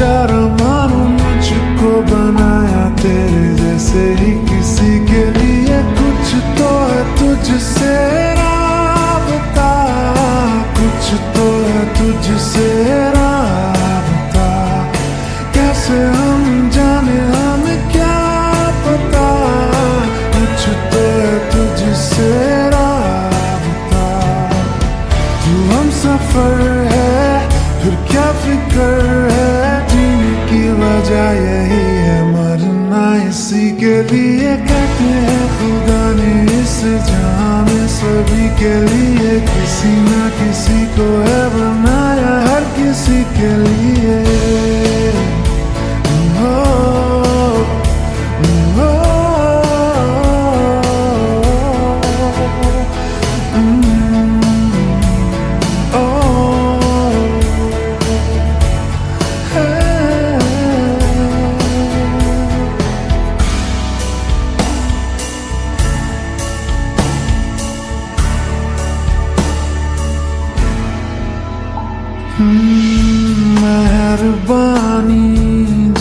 मानो मुझको बनाया तेरे जैसे ही किसी के लिए कुछ तो है तुझसे कुछ तो है तुझसे कैसे हम जाने क्या पता? कुछ तो तू हम सफ़र है, फिर क्या फ़िक्र? वजह यही है मरना इसी के लिए कहते हैं, खुदा ने इस जहाँ में सभी के लिए किसी न किसी को है मेहरबानी,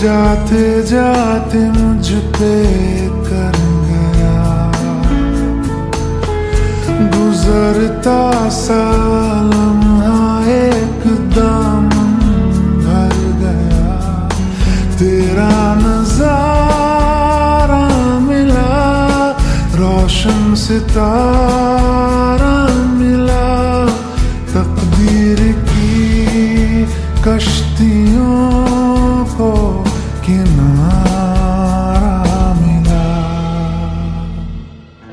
जाते जाते मुझ पे कर गया। गुजरता साल लम्हा एकदम भर गया। तेरा नज़ारा मिला, रोशन सितारा मिला। कश्तियों को किनारा मिला।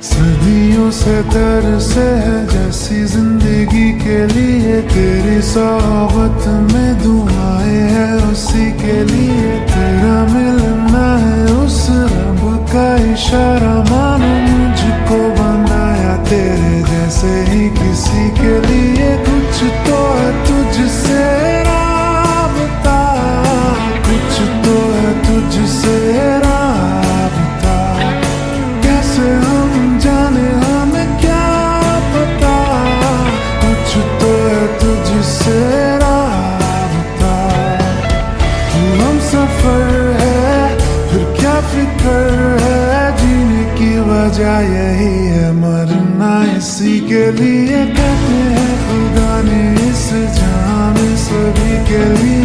सदियों से तरसे है जैसी ज़िंदगी के लिए तेरी सोहबत में दुआएँ है उसी के लिए तेरा राबता तू हम सफ़र है, फिर क्या फ़िक्र है? जीने की वजह यही है, मरना इसी के लिए कहते हैं, खुदा ने इस जान सभी के लिए